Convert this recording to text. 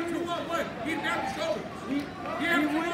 One, two, one, one. He's down the shoulder. He, he, he